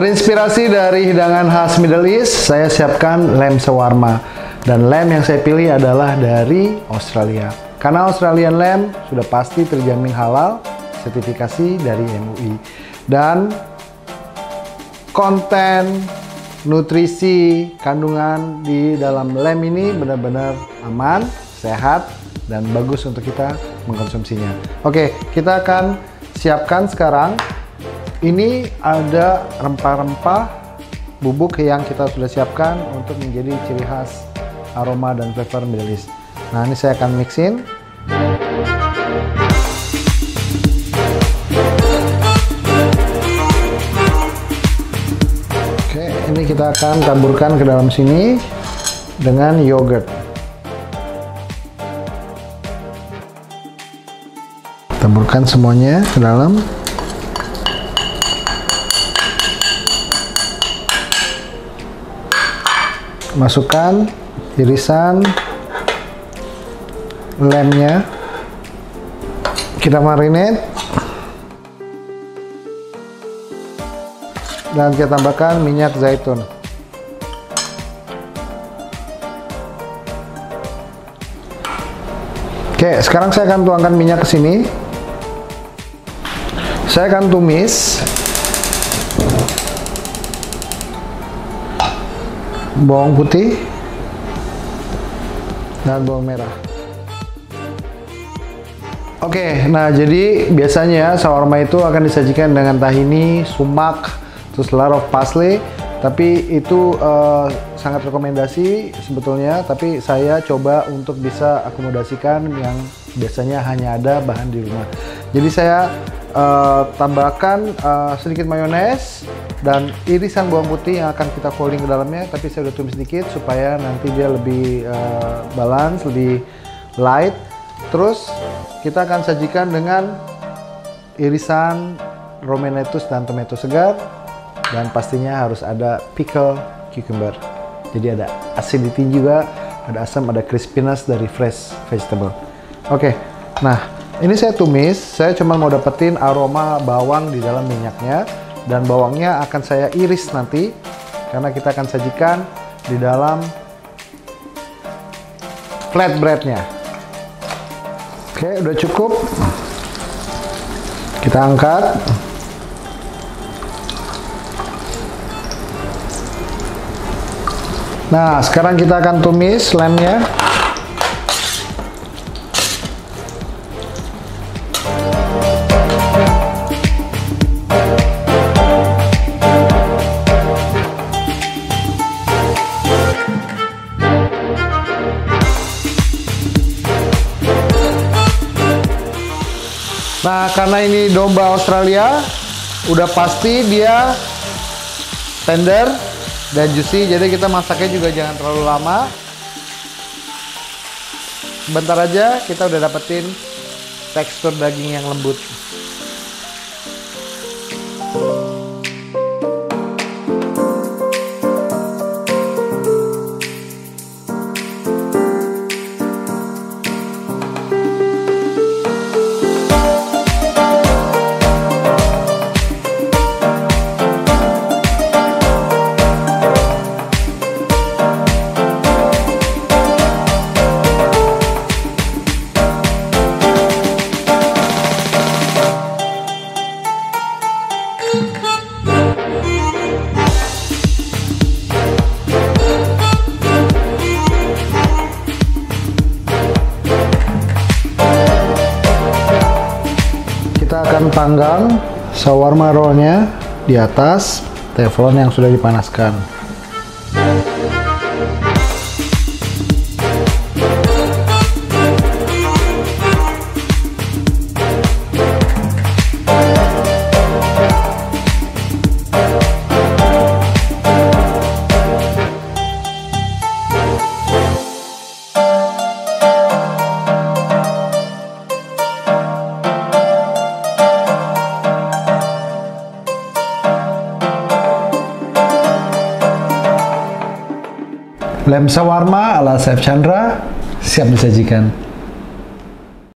Terinspirasi dari hidangan khas Middle East, saya siapkan lem sewarma. Dan lem yang saya pilih adalah dari Australia. Karena Australian lem sudah pasti terjamin halal, sertifikasi dari MUI. Dan konten nutrisi kandungan di dalam lem ini benar-benar aman, sehat, dan bagus untuk kita mengkonsumsinya. Oke, kita akan siapkan sekarang ini ada rempah-rempah bubuk yang kita sudah siapkan untuk menjadi ciri khas aroma dan flavor Middle East. Nah, ini saya akan mixin. Oke, ini kita akan taburkan ke dalam sini dengan yogurt. Taburkan semuanya ke dalam. Masukkan irisan lemnya. Kita marinate. Dan kita tambahkan minyak zaitun. Oke sekarang saya akan tuangkan minyak ke sini. Saya akan tumis bawang putih dan bawang merah. Oke, nah jadi biasanya shawarma itu akan disajikan dengan tahini, sumak, terus lot of parsley. Tapi itu uh, sangat rekomendasi sebetulnya. Tapi saya coba untuk bisa akomodasikan yang biasanya hanya ada bahan di rumah. Jadi saya uh, tambahkan uh, sedikit mayones, dan irisan bawang putih yang akan kita folding ke dalamnya. Tapi saya udah tumis sedikit supaya nanti dia lebih uh, balance lebih light. Terus kita akan sajikan dengan irisan romaine lettuce dan tomato segar. Dan pastinya harus ada pickle cucumber. Jadi ada acidity juga ada asam ada crispiness dari fresh vegetable. Oke okay. nah ini saya tumis saya cuma mau dapetin aroma bawang di dalam minyaknya dan bawangnya akan saya iris nanti karena kita akan sajikan di dalam flatbreadnya. Oke udah cukup. Kita angkat. Nah sekarang kita akan tumis lemnya Nah, karena ini domba Australia, udah pasti dia tender dan juicy, jadi kita masaknya juga jangan terlalu lama. Sebentar aja kita udah dapetin tekstur daging yang lembut. Kita akan panggang shawarma rollnya di atas teflon yang sudah dipanaskan Lem sawarma ala Chef Chandra siap disajikan.